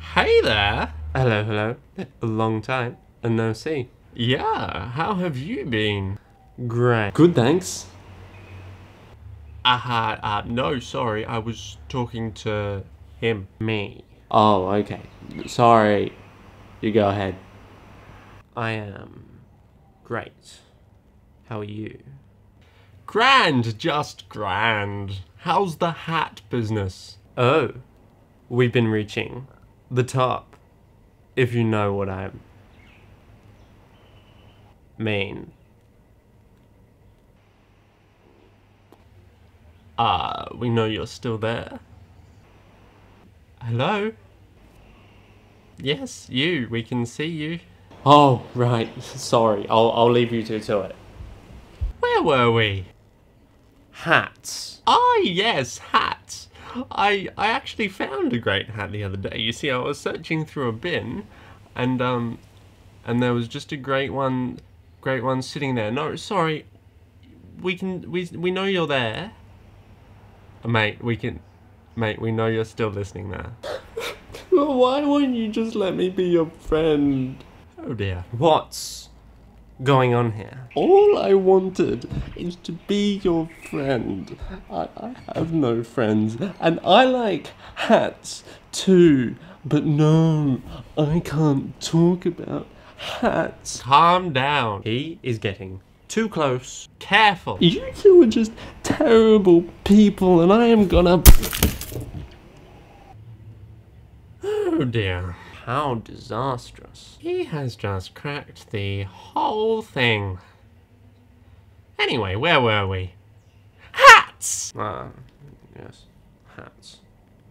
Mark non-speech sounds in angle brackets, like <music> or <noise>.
Hey there. Hello, hello. A long time and no see. Yeah, how have you been? Great. Good, thanks. Uh, uh, no, sorry, I was talking to him. Me. Oh, okay. Sorry. You go ahead. I am great. How are you? Grand, just grand. How's the hat business? Oh, we've been reaching the top. If you know what I mean. Ah, we know you're still there. Hello? Yes, you. We can see you. Oh, right. Sorry. I'll, I'll leave you two to it. Where were we? Hats. Ah, yes, hats. I I actually found a great hat the other day. You see, I was searching through a bin, and um, and there was just a great one, great one sitting there. No, sorry, we can we we know you're there, mate. We can, mate. We know you're still listening there. <laughs> well, Why won't you just let me be your friend? Oh dear. What's going on here? All I wanted is to be your friend. I, I have no friends, and I like hats too. But no, I can't talk about hats. Calm down. He is getting too close. Careful. You two are just terrible people, and I am gonna. Oh dear. How disastrous. He has just cracked the whole thing. Anyway, where were we? Hats! Ah, yes, hats.